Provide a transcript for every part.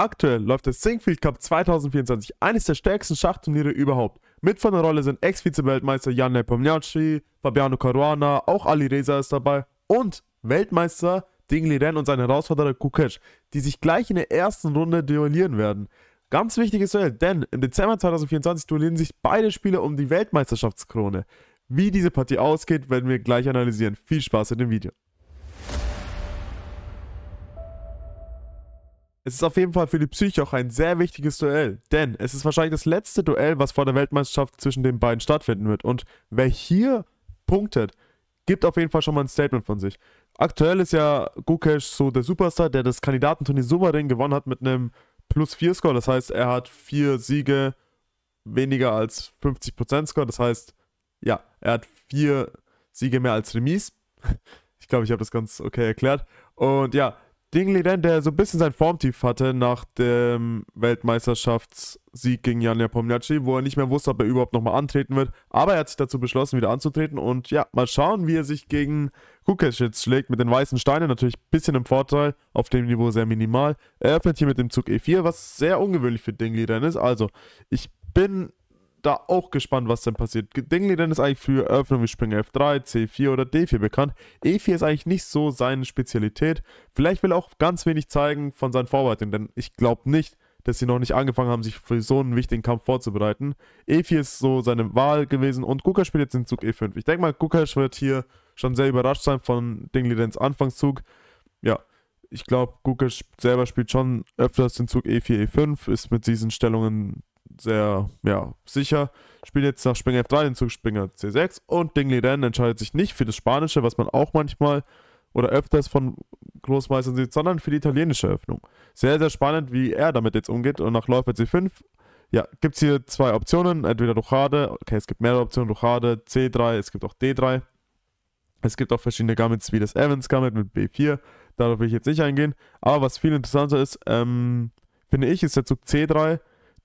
Aktuell läuft der Singfield Cup 2024, eines der stärksten Schachturniere überhaupt. Mit von der Rolle sind Ex-Vize-Weltmeister Jan Nepomniachtchi, Fabiano Caruana, auch Ali Reza ist dabei und Weltmeister Ding Liren und sein Herausforderer Kukesh, die sich gleich in der ersten Runde duellieren werden. Ganz wichtiges Duell, denn im Dezember 2024 duellieren sich beide Spieler um die Weltmeisterschaftskrone. Wie diese Partie ausgeht, werden wir gleich analysieren. Viel Spaß mit dem Video. Es ist auf jeden Fall für die Psyche auch ein sehr wichtiges Duell, denn es ist wahrscheinlich das letzte Duell, was vor der Weltmeisterschaft zwischen den beiden stattfinden wird. Und wer hier punktet, gibt auf jeden Fall schon mal ein Statement von sich. Aktuell ist ja Gukesh so der Superstar, der das Kandidatenturnier souverän gewonnen hat mit einem plus 4 Score. Das heißt, er hat vier Siege weniger als 50% Score. Das heißt, ja, er hat vier Siege mehr als Remis. Ich glaube, ich habe das ganz okay erklärt. Und ja, Dingley Dan, der so ein bisschen sein Formtief hatte nach dem Weltmeisterschaftssieg gegen Jan Nepomniachtchi, wo er nicht mehr wusste, ob er überhaupt nochmal antreten wird. Aber er hat sich dazu beschlossen, wieder anzutreten. Und ja, mal schauen, wie er sich gegen Kukesh jetzt schlägt. Mit den weißen Steinen natürlich ein bisschen im Vorteil, auf dem Niveau sehr minimal. Er öffnet hier mit dem Zug E4, was sehr ungewöhnlich für Dingley Dan ist. Also, ich bin da auch gespannt, was denn passiert. Dingley ist eigentlich für Eröffnung wie Springer F3, C4 oder D4 bekannt. E4 ist eigentlich nicht so seine Spezialität. Vielleicht will er auch ganz wenig zeigen von seinen Vorbereitungen, denn ich glaube nicht, dass sie noch nicht angefangen haben, sich für so einen wichtigen Kampf vorzubereiten. E4 ist so seine Wahl gewesen und Gukash spielt jetzt den Zug E5. Ich denke mal, Gukash wird hier schon sehr überrascht sein von Dingley Anfangszug. Ja, ich glaube, Gukash selber spielt schon öfters den Zug E4, E5, ist mit diesen Stellungen sehr ja, sicher. Spielt jetzt nach Springer F3 den Zug Springer C6 und Dingley Ren entscheidet sich nicht für das Spanische, was man auch manchmal oder öfters von Großmeistern sieht, sondern für die italienische Öffnung. Sehr, sehr spannend, wie er damit jetzt umgeht. Und nach Läufer C5, ja, gibt es hier zwei Optionen. Entweder Rochade, okay, es gibt mehrere Optionen, Rochade, C3, es gibt auch D3. Es gibt auch verschiedene Gammets wie das Evans Gammet mit B4. Darauf will ich jetzt nicht eingehen. Aber was viel interessanter ist, ähm, finde ich, ist der Zug C3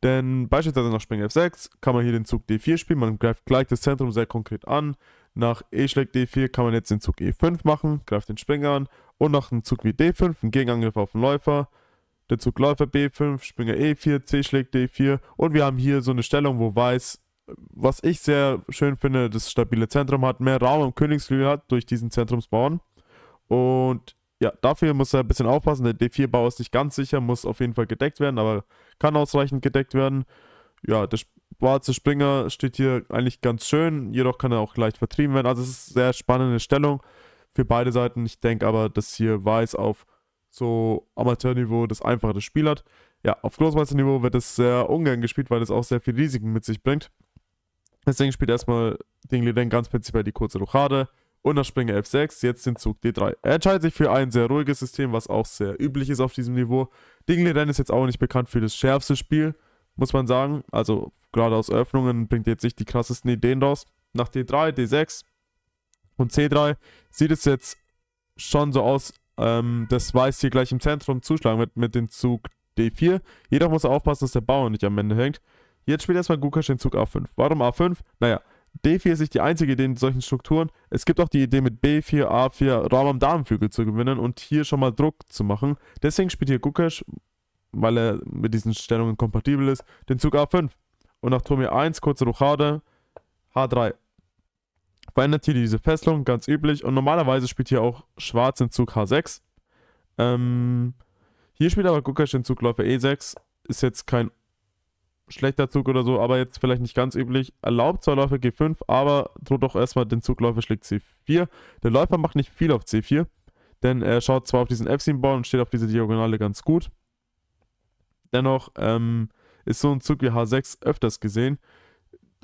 denn beispielsweise nach Springer F6 kann man hier den Zug D4 spielen, man greift gleich das Zentrum sehr konkret an. Nach E schlägt D4 kann man jetzt den Zug E5 machen, greift den Springer an. Und nach einem Zug wie D5, ein Gegenangriff auf den Läufer. Der Zug Läufer B5, Springer E4, C schlägt D4. Und wir haben hier so eine Stellung, wo Weiß, was ich sehr schön finde, das stabile Zentrum hat, mehr Raum im Königsflügel hat durch diesen Zentrumsbauern. Und ja, dafür muss er ein bisschen aufpassen. Der D4-Bau ist nicht ganz sicher, muss auf jeden Fall gedeckt werden, aber kann ausreichend gedeckt werden. Ja, der schwarze Springer steht hier eigentlich ganz schön, jedoch kann er auch leicht vertrieben werden. Also es ist eine sehr spannende Stellung für beide Seiten. Ich denke aber, dass hier Weiß auf so Amateurniveau das einfache Spiel hat. Ja, auf Großmeisterniveau wird es sehr ungern gespielt, weil es auch sehr viel Risiken mit sich bringt. Deswegen spielt erstmal Dingley Deng ganz prinzipiell die kurze Rochade und nach Springer F6 jetzt den Zug D3. Er entscheidet sich für ein sehr ruhiges System, was auch sehr üblich ist auf diesem Niveau. Dingley Dingleden ist jetzt auch nicht bekannt für das schärfste Spiel, muss man sagen. Also gerade aus Öffnungen bringt jetzt nicht die krassesten Ideen raus. Nach D3, D6 und C3 sieht es jetzt schon so aus, ähm, dass Weiß hier gleich im Zentrum zuschlagen wird mit dem Zug D4. Jedoch muss er aufpassen, dass der Bauer nicht am Ende hängt. Jetzt spielt erstmal Gukash den Zug A5. Warum A5? Naja, D4 ist nicht die einzige Idee in solchen Strukturen. Es gibt auch die Idee mit B4, A4 Raum am Damenflügel zu gewinnen und hier schon mal Druck zu machen. Deswegen spielt hier Gukesh, weil er mit diesen Stellungen kompatibel ist, den Zug A5. Und nach Turm E1 kurze Rochade, H3. Verändert hier diese Fesselung, ganz üblich. Und normalerweise spielt hier auch Schwarz den Zug H6. Ähm, hier spielt aber Gukesh den Zug Läufer E6. Ist jetzt kein schlechter Zug oder so, aber jetzt vielleicht nicht ganz üblich. Erlaubt zwar Läufer G5, aber droht doch erstmal den Zugläufer schlägt C4. Der Läufer macht nicht viel auf C4, denn er schaut zwar auf diesen F7-Ball und steht auf diese Diagonale ganz gut. Dennoch ähm, ist so ein Zug wie H6 öfters gesehen.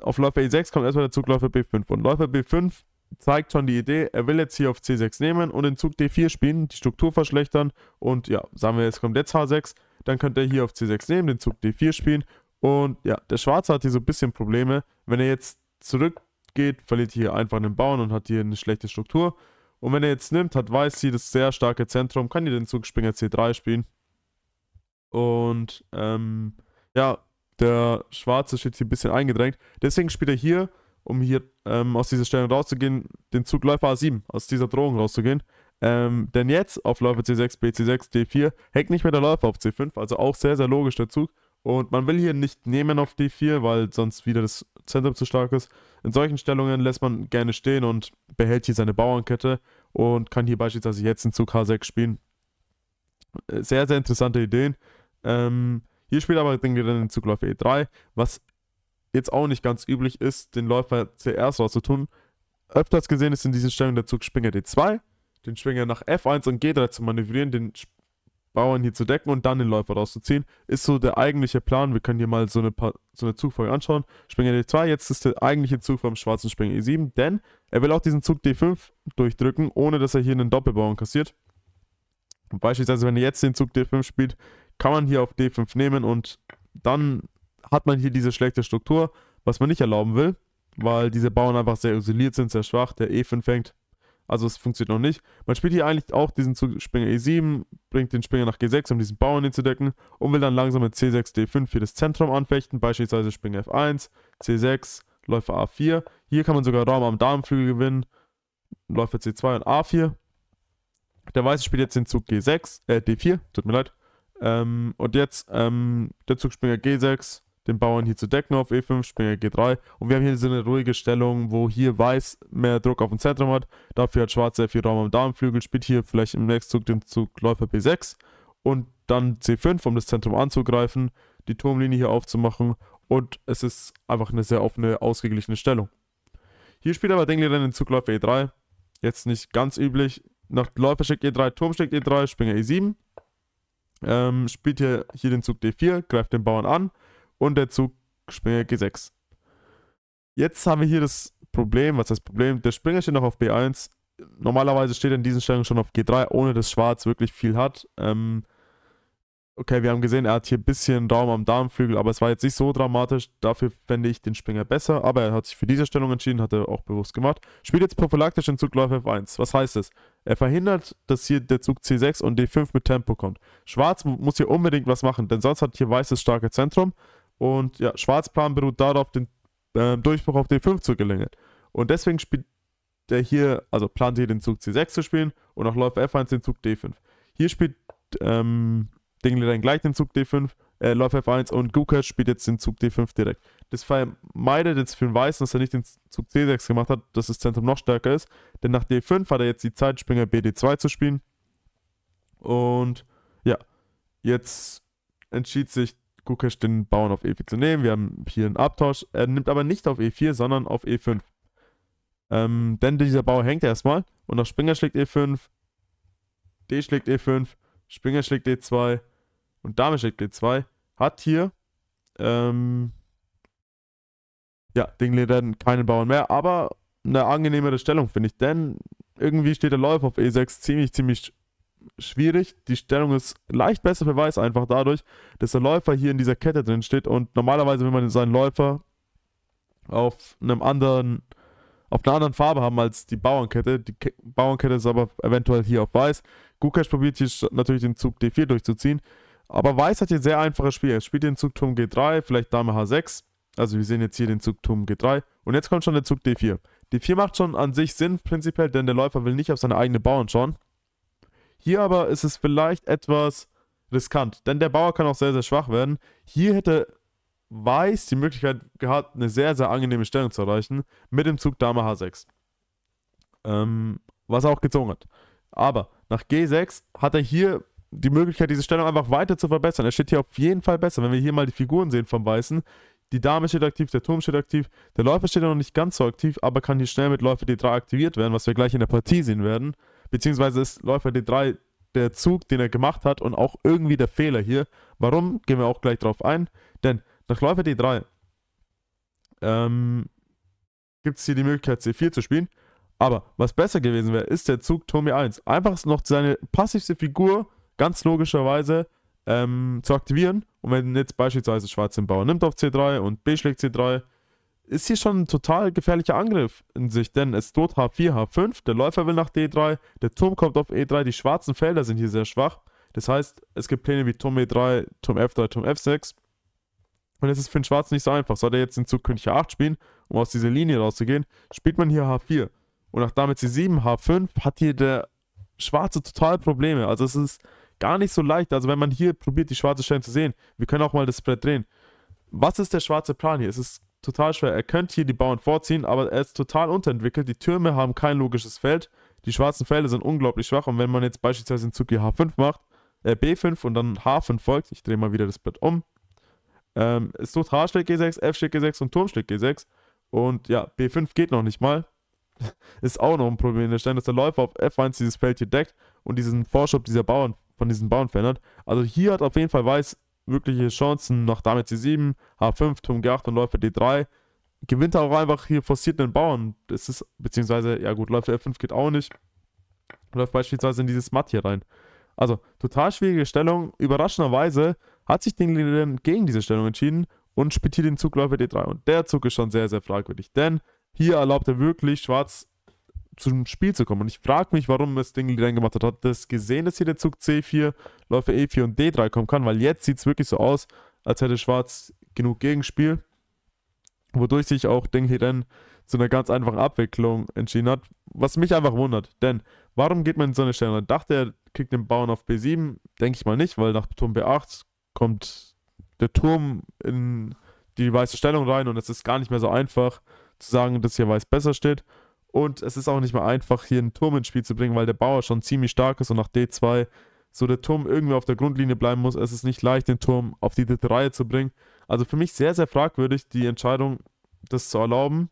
Auf Läufer E6 kommt erstmal der Zugläufer B5 und Läufer B5 zeigt schon die Idee, er will jetzt hier auf C6 nehmen und den Zug D4 spielen, die Struktur verschlechtern und ja, sagen wir, jetzt kommt jetzt H6, dann könnte er hier auf C6 nehmen, den Zug D4 spielen und ja, der Schwarze hat hier so ein bisschen Probleme. Wenn er jetzt zurückgeht, verliert hier einfach einen Bauern und hat hier eine schlechte Struktur. Und wenn er jetzt nimmt, hat Weiß hier das sehr starke Zentrum, kann hier den Zug Springer C3 spielen. Und ähm, ja, der Schwarze steht hier ein bisschen eingedrängt. Deswegen spielt er hier, um hier ähm, aus dieser Stellung rauszugehen, den Zug Läufer A7, aus dieser Drohung rauszugehen. Ähm, denn jetzt auf Läufer C6, BC6, D4 hängt nicht mehr der Läufer auf C5, also auch sehr, sehr logisch der Zug. Und man will hier nicht nehmen auf D4, weil sonst wieder das Zentrum zu stark ist. In solchen Stellungen lässt man gerne stehen und behält hier seine Bauernkette und kann hier beispielsweise jetzt den Zug H6 spielen. Äh, sehr, sehr interessante Ideen. Ähm, hier spielt aber den den Zug Läufer E3, was jetzt auch nicht ganz üblich ist, den Läufer zuerst rauszutun. Öfters gesehen ist in diesen Stellungen der Zug Springer D2, den Springer nach F1 und G3 zu manövrieren, den Bauern hier zu decken und dann den Läufer rauszuziehen. Ist so der eigentliche Plan. Wir können hier mal so eine, so eine Zugfolge anschauen. Springer D2, jetzt ist der eigentliche Zug vom schwarzen Springer E7, denn er will auch diesen Zug D5 durchdrücken, ohne dass er hier einen Doppelbauern kassiert. beispielsweise, wenn er jetzt den Zug D5 spielt, kann man hier auf D5 nehmen und dann hat man hier diese schlechte Struktur, was man nicht erlauben will, weil diese Bauern einfach sehr isoliert sind, sehr schwach. Der E5 fängt also es funktioniert noch nicht. Man spielt hier eigentlich auch diesen Zug Springer E7, bringt den Springer nach G6, um diesen Bauern hinzudecken und will dann langsam mit C6, D5 für das Zentrum anfechten, beispielsweise Springer F1, C6, Läufer A4. Hier kann man sogar Raum am Darmflügel gewinnen, Läufer C2 und A4. Der Weiße spielt jetzt den Zug G6, äh, D4, tut mir leid. Ähm, und jetzt ähm, der Zug Springer G6, den Bauern hier zu decken auf E5, Springer G3. Und wir haben hier so eine ruhige Stellung, wo hier Weiß mehr Druck auf dem Zentrum hat. Dafür hat Schwarz sehr viel Raum am Darmflügel, spielt hier vielleicht im nächsten Zug den Zug Läufer B6 und dann C5, um das Zentrum anzugreifen, die Turmlinie hier aufzumachen. Und es ist einfach eine sehr offene, ausgeglichene Stellung. Hier spielt aber Dingley dann den Zug Läufer E3. Jetzt nicht ganz üblich. Nach Läufer schickt E3, Turm schickt E3, Springer E7. Ähm, spielt hier, hier den Zug D4, greift den Bauern an und der Zug Springer G6. Jetzt haben wir hier das Problem, was das Problem? Der Springer steht noch auf B1. Normalerweise steht er in diesen Stellungen schon auf G3, ohne dass Schwarz wirklich viel hat. Ähm, okay, wir haben gesehen, er hat hier ein bisschen Raum am Darmflügel, aber es war jetzt nicht so dramatisch. Dafür fände ich den Springer besser, aber er hat sich für diese Stellung entschieden, hat er auch bewusst gemacht. Spielt jetzt prophylaktisch den Zug Läufer F1. Was heißt das? Er verhindert, dass hier der Zug C6 und D5 mit Tempo kommt. Schwarz muss hier unbedingt was machen, denn sonst hat hier Weiß das starke Zentrum und ja, Schwarzplan beruht darauf, den äh, Durchbruch auf D5 zu gelingen. Und deswegen spielt der hier, also plant hier den Zug C6 zu spielen und auch Läufer F1 den Zug D5. Hier spielt ähm, Dingley dann gleich den Zug D5, äh, Läufer F1 und Gukac spielt jetzt den Zug D5 direkt. Das vermeidet jetzt für den Weißen, dass er nicht den Zug C6 gemacht hat, dass das Zentrum noch stärker ist. Denn nach D5 hat er jetzt die Zeit, Springer BD2 zu spielen. Und ja, jetzt entschied sich Gukesh den Bauern auf E4 zu nehmen. Wir haben hier einen Abtausch. Er nimmt aber nicht auf E4, sondern auf E5. Ähm, denn dieser Bauer hängt erstmal und nach Springer schlägt E5, D schlägt E5, Springer schlägt D2 und Dame schlägt D2. Hat hier ähm, ja, Dingley keinen Bauern mehr, aber eine angenehmere Stellung, finde ich. Denn irgendwie steht der Läufer auf E6 ziemlich, ziemlich schwierig. Die Stellung ist leicht besser für Weiß, einfach dadurch, dass der Läufer hier in dieser Kette drin steht und normalerweise will man seinen Läufer auf einem anderen, auf einer anderen Farbe haben als die Bauernkette. Die Ke Bauernkette ist aber eventuell hier auf Weiß. Gukash probiert hier natürlich den Zug D4 durchzuziehen. Aber Weiß hat hier sehr einfaches Spiel. Er spielt den Zug Turm G3, vielleicht Dame H6. Also wir sehen jetzt hier den Zug Turm G3. Und jetzt kommt schon der Zug D4. D4 macht schon an sich Sinn prinzipiell, denn der Läufer will nicht auf seine eigene Bauern schauen. Hier aber ist es vielleicht etwas riskant, denn der Bauer kann auch sehr, sehr schwach werden. Hier hätte Weiß die Möglichkeit gehabt, eine sehr, sehr angenehme Stellung zu erreichen mit dem Zug Dame H6. Ähm, was er auch gezogen hat. Aber nach G6 hat er hier die Möglichkeit, diese Stellung einfach weiter zu verbessern. Er steht hier auf jeden Fall besser. Wenn wir hier mal die Figuren sehen vom Weißen, die Dame steht aktiv, der Turm steht aktiv, der Läufer steht noch nicht ganz so aktiv, aber kann hier schnell mit Läufer D3 aktiviert werden, was wir gleich in der Partie sehen werden. Beziehungsweise ist Läufer D3 der Zug, den er gemacht hat und auch irgendwie der Fehler hier. Warum? Gehen wir auch gleich drauf ein. Denn nach Läufer D3 ähm, gibt es hier die Möglichkeit C4 zu spielen. Aber was besser gewesen wäre, ist der Zug Turm E1. Einfach noch seine passivste Figur ganz logischerweise ähm, zu aktivieren. Und wenn jetzt beispielsweise Schwarz den Bauer nimmt auf C3 und B schlägt C3, ist hier schon ein total gefährlicher Angriff in sich, denn es droht H4, H5, der Läufer will nach D3, der Turm kommt auf E3, die schwarzen Felder sind hier sehr schwach. Das heißt, es gibt Pläne wie Turm E3, Turm F3, Turm F6. Und es ist für den Schwarzen nicht so einfach. Soll er jetzt den Zug König H8 spielen, um aus dieser Linie rauszugehen, spielt man hier H4. Und nach Dame C7, H5 hat hier der Schwarze total Probleme. Also es ist gar nicht so leicht. Also wenn man hier probiert, die schwarze Stellen zu sehen, wir können auch mal das Brett drehen. Was ist der schwarze Plan hier? Es ist total schwer. Er könnte hier die Bauern vorziehen, aber er ist total unterentwickelt. Die Türme haben kein logisches Feld. Die schwarzen Felder sind unglaublich schwach. Und wenn man jetzt beispielsweise in Zug hier H5 macht, äh, B5 und dann H5 folgt, ich drehe mal wieder das Brett um, ähm, es sucht H schlägt G6, F schlägt G6 und Turm schlägt G6. Und ja, B5 geht noch nicht mal. ist auch noch ein Problem in der Stelle, dass der Läufer auf F1 dieses Feld hier deckt und diesen Vorschub dieser Bauern, von diesen Bauern verändert. Also hier hat auf jeden Fall Weiß wirkliche Chancen nach Dame C7, H5, Turm G8 und Läufer D3. Gewinnt er auch einfach hier forciert den Bauern. Das ist, beziehungsweise, ja gut, Läufer F5 geht auch nicht. Läuft beispielsweise in dieses Matt hier rein. Also, total schwierige Stellung. Überraschenderweise hat sich Dinglin gegen diese Stellung entschieden und spielt hier den Zug Läufer D3. Und der Zug ist schon sehr, sehr fragwürdig, denn hier erlaubt er wirklich Schwarz zum Spiel zu kommen. Und ich frage mich, warum es Dingley dann gemacht hat. Hat das gesehen, dass hier der Zug C4, Läufer E4 und D3 kommen kann? Weil jetzt sieht es wirklich so aus, als hätte Schwarz genug Gegenspiel, wodurch sich auch Dingley dann zu einer ganz einfachen Abwicklung entschieden hat. Was mich einfach wundert, denn warum geht man in so eine Stellung? Dachte, er kriegt den Bauern auf B7, denke ich mal nicht, weil nach Turm B8 kommt der Turm in die weiße Stellung rein und es ist gar nicht mehr so einfach zu sagen, dass hier weiß besser steht. Und es ist auch nicht mehr einfach, hier einen Turm ins Spiel zu bringen, weil der Bauer schon ziemlich stark ist und nach D2 so der Turm irgendwie auf der Grundlinie bleiben muss. Es ist nicht leicht, den Turm auf die dritte Reihe zu bringen. Also für mich sehr, sehr fragwürdig, die Entscheidung, das zu erlauben.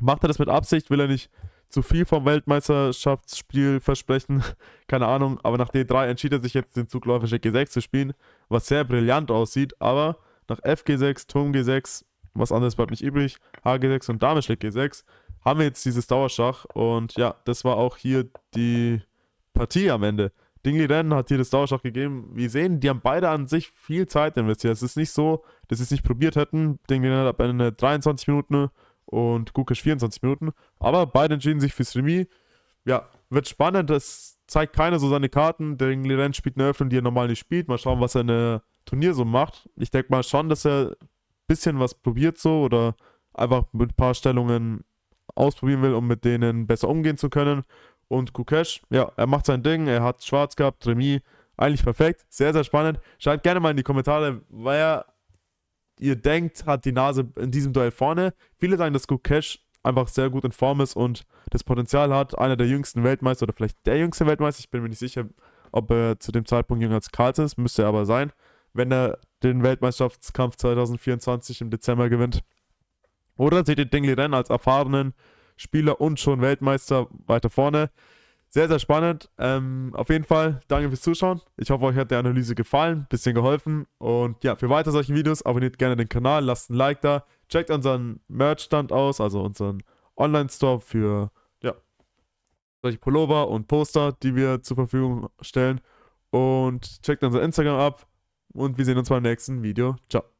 Macht er das mit Absicht? Will er nicht zu viel vom Weltmeisterschaftsspiel versprechen? Keine Ahnung. Aber nach D3 entschied er sich jetzt, den Zugläufer G6 zu spielen, was sehr brillant aussieht. Aber nach FG6, Turm G6, was anderes bleibt nicht übrig, HG6 und Dame schlägt G6, haben wir jetzt dieses Dauerschach. Und ja, das war auch hier die Partie am Ende. Dingley Ren hat hier das Dauerschach gegeben. Wir sehen, die haben beide an sich viel Zeit investiert. Es ist nicht so, dass sie es nicht probiert hätten. Dingley Ren hat eine 23 Minuten und Gukic 24 Minuten. Aber beide entschieden sich fürs Remis. Ja, wird spannend. Das zeigt keiner so seine Karten. Dingley Ren spielt eine Öffnung, die er normal nicht spielt. Mal schauen, was er in der Turnier so macht. Ich denke mal schon, dass er ein bisschen was probiert so oder einfach mit ein paar Stellungen ausprobieren will, um mit denen besser umgehen zu können. Und Kukesh, ja, er macht sein Ding, er hat schwarz gehabt, Remis, eigentlich perfekt, sehr, sehr spannend. Schreibt gerne mal in die Kommentare, wer ihr denkt, hat die Nase in diesem Duell vorne. Viele sagen, dass Kukesh einfach sehr gut in Form ist und das Potenzial hat, einer der jüngsten Weltmeister oder vielleicht der jüngste Weltmeister, ich bin mir nicht sicher, ob er zu dem Zeitpunkt jünger als Carlsen ist, müsste er aber sein, wenn er den Weltmeisterschaftskampf 2024 im Dezember gewinnt. Oder seht ihr Dingley Ren als erfahrenen Spieler und schon Weltmeister weiter vorne? Sehr, sehr spannend. Ähm, auf jeden Fall, danke fürs Zuschauen. Ich hoffe, euch hat die Analyse gefallen, bisschen geholfen. Und ja, für weitere solche Videos abonniert gerne den Kanal, lasst ein Like da, checkt unseren Merch-Stand aus, also unseren Online-Store für ja, solche Pullover und Poster, die wir zur Verfügung stellen. Und checkt unser Instagram ab. Und wir sehen uns beim nächsten Video. Ciao.